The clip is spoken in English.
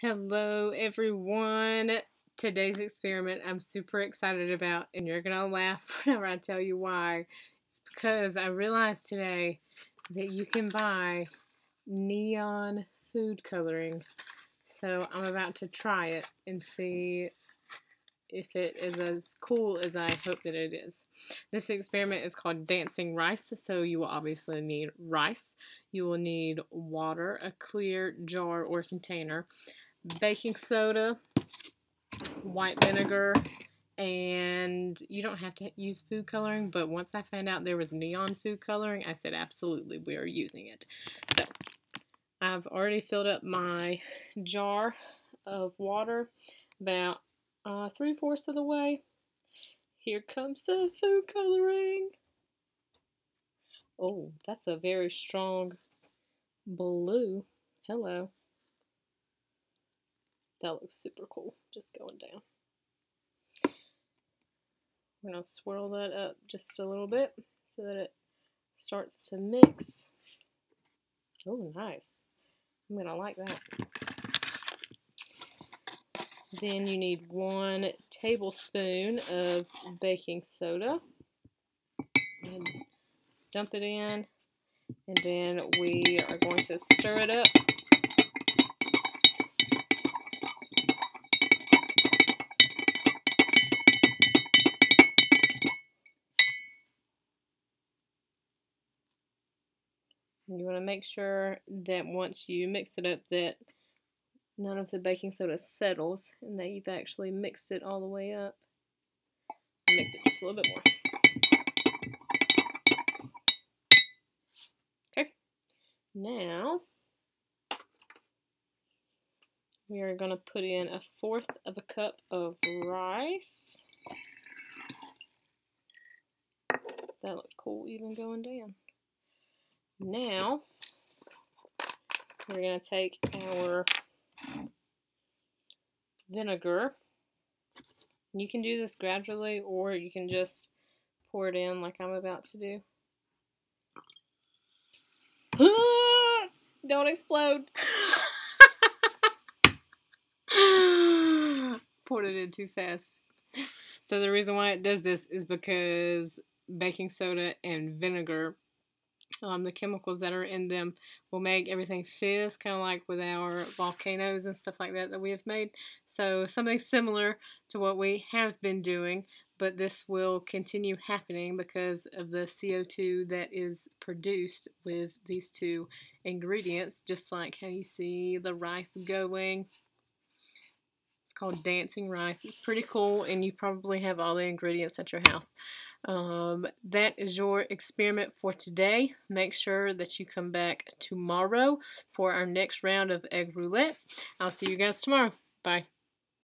Hello, everyone. Today's experiment I'm super excited about, and you're going to laugh whenever I tell you why. It's because I realized today that you can buy neon food coloring. So I'm about to try it and see if it is as cool as I hope that it is. This experiment is called Dancing Rice, so you will obviously need rice. You will need water, a clear jar or container, baking soda, white vinegar, and you don't have to use food coloring, but once I found out there was neon food coloring, I said absolutely we are using it. So I've already filled up my jar of water about uh, three-fourths of the way. Here comes the food coloring. Oh, that's a very strong blue. Hello. That looks super cool. Just going down. We're going to swirl that up just a little bit so that it starts to mix. Oh, nice. I'm going to like that. Then you need one tablespoon of baking soda. And dump it in. And then we are going to stir it up You want to make sure that once you mix it up that none of the baking soda settles and that you've actually mixed it all the way up. Mix it just a little bit more. Okay, now we are going to put in a fourth of a cup of rice. That looked cool even going down. Now, we're going to take our vinegar. You can do this gradually or you can just pour it in like I'm about to do. Ah! Don't explode. Poured it in too fast. So the reason why it does this is because baking soda and vinegar um, the chemicals that are in them will make everything fizz, kind of like with our volcanoes and stuff like that that we have made. So something similar to what we have been doing, but this will continue happening because of the CO2 that is produced with these two ingredients, just like how you see the rice going. Called dancing rice. It's pretty cool, and you probably have all the ingredients at your house. Um, that is your experiment for today. Make sure that you come back tomorrow for our next round of egg roulette. I'll see you guys tomorrow. Bye.